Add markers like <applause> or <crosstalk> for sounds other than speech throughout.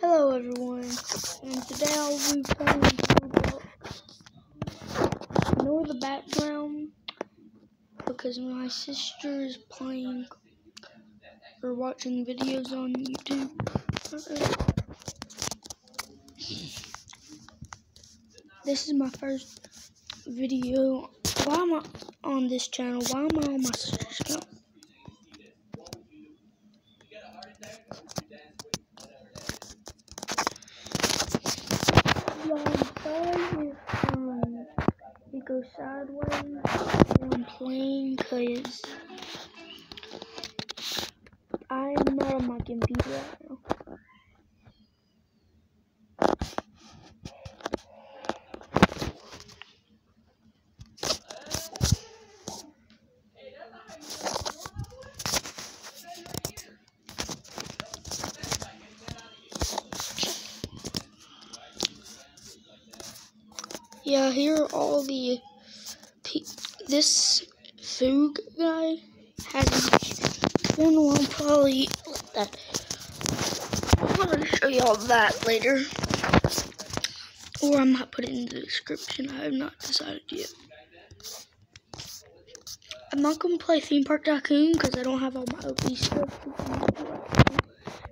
Hello everyone, and today I'll be playing Roblox. Ignore the background because my sister is playing or watching videos on YouTube. This is my first video. Why am I on this channel? Why am I on my sister's account? Sorry um, it goes sideways when I'm playing because I'm not on my computer Yeah, here are all the. This Foog guy hasn't been a probably that. I'm gonna show y'all that later. Or I might put it in the description. I have not decided yet. I'm not gonna play Theme Park Tycoon because I don't have all my OP stuff.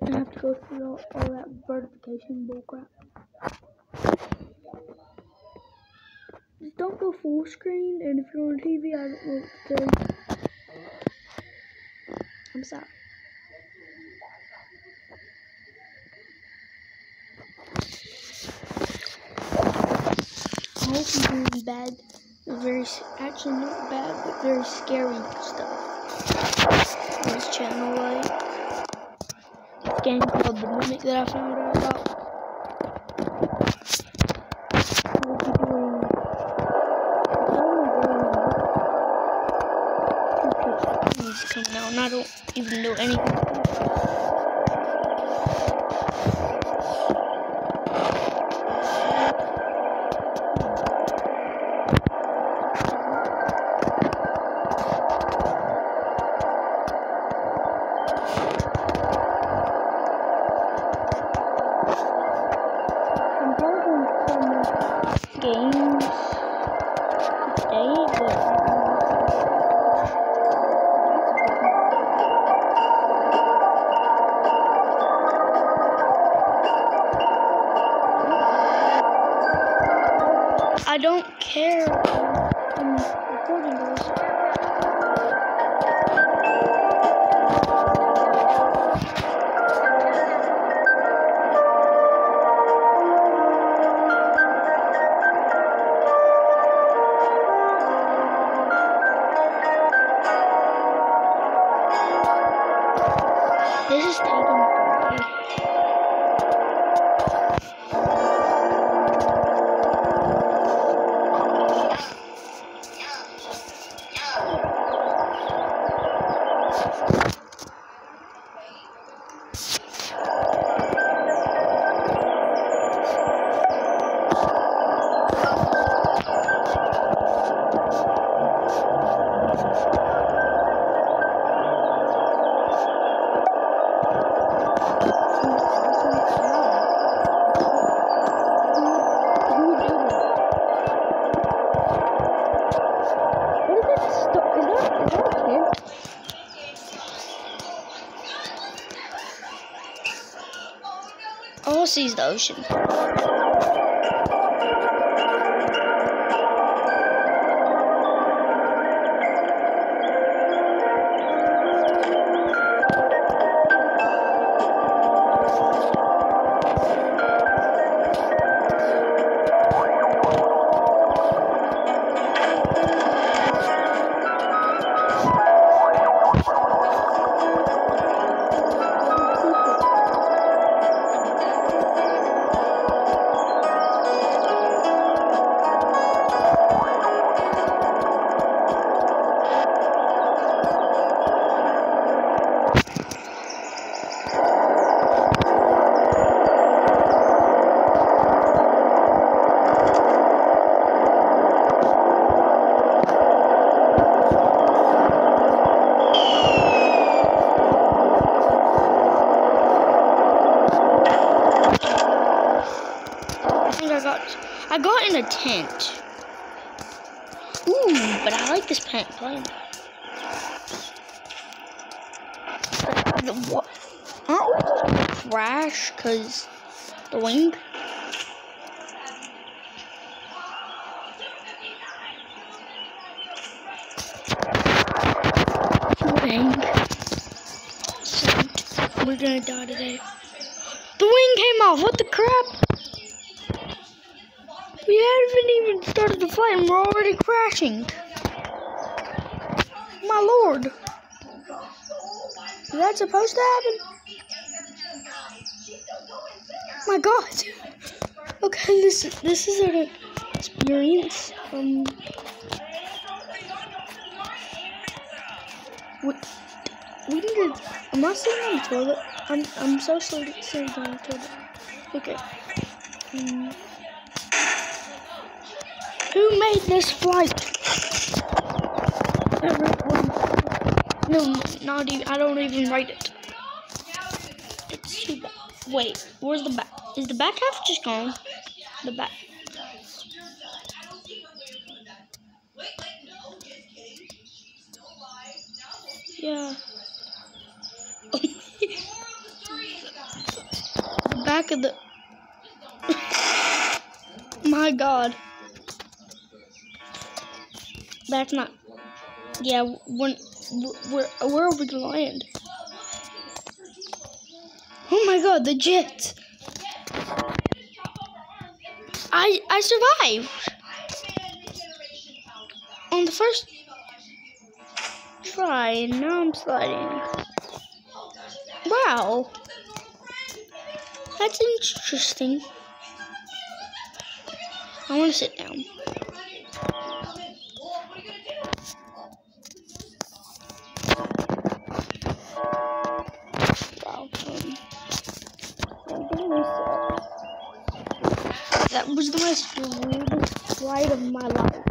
I have to go through all, all that verification bullcrap. Don't go full screen, and if you're on TV, I don't what to. I'm sorry. I hope you're doing bad, very, actually not bad, but very scary stuff this channel, like this game called The Mimic that I found out about. We'll be doing He's coming out, and I don't even know anything. I don't care. I'm recording this. I the ocean. Tent. Ooh, but I like this plant plane. The what? Gonna crash because the wing? We're gonna die today. The wing came off. What the crap? We haven't even started the flight and we're already crashing. My lord. Is that supposed to happen? My god. Okay, this this is an experience. Um we, we need to am I sitting on the toilet? I'm I'm so sorry sitting on the toilet. Okay. Um, who made this flight? Everyone. No, not even. I don't even write it. It's too bad. Wait, where's the back? Is the back half just gone? The back. Yeah. <laughs> the back of the. <laughs> My God. That's not. Yeah, when where where are we gonna land? Oh my God, the jet! I I survived on the first try, and now I'm sliding. Wow, that's interesting. I want to sit down. Reset. Was the most weirdest flight of my life.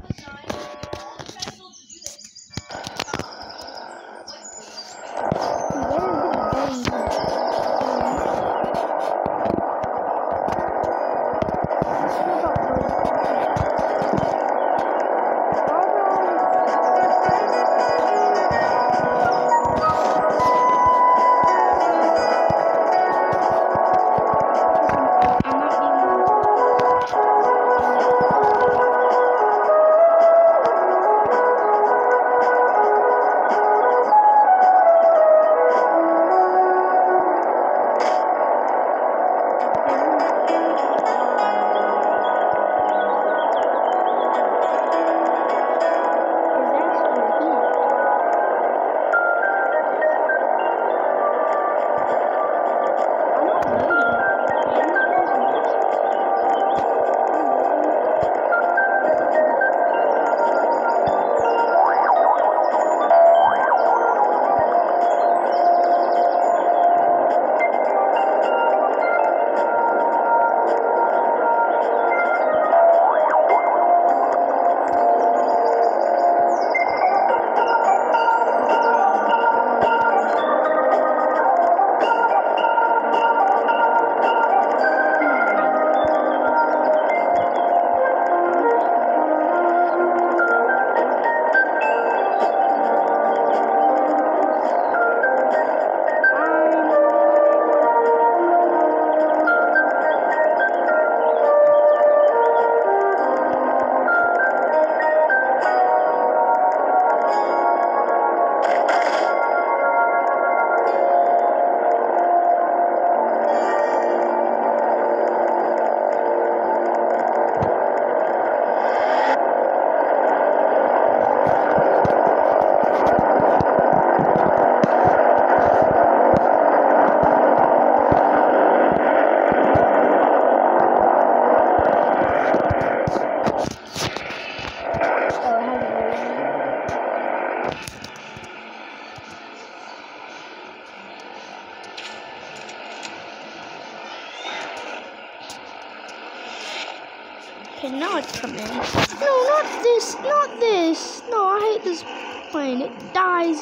It dies.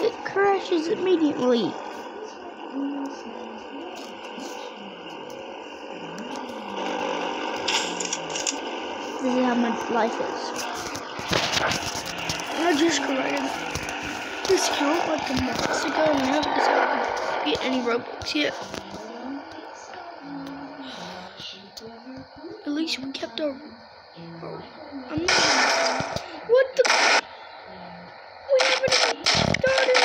It crashes immediately. This is how my life is. I just created this account like a month ago and I haven't decided get any Robux yet. At least we kept our. Not. What the? We haven't even started.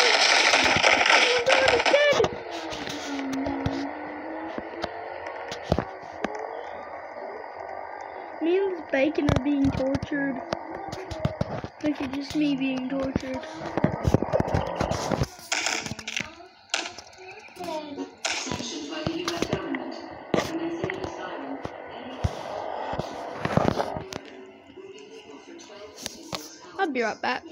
Oh my god, it's dead. Me bacon are being tortured. Like it's just me being tortured. I'll be right back.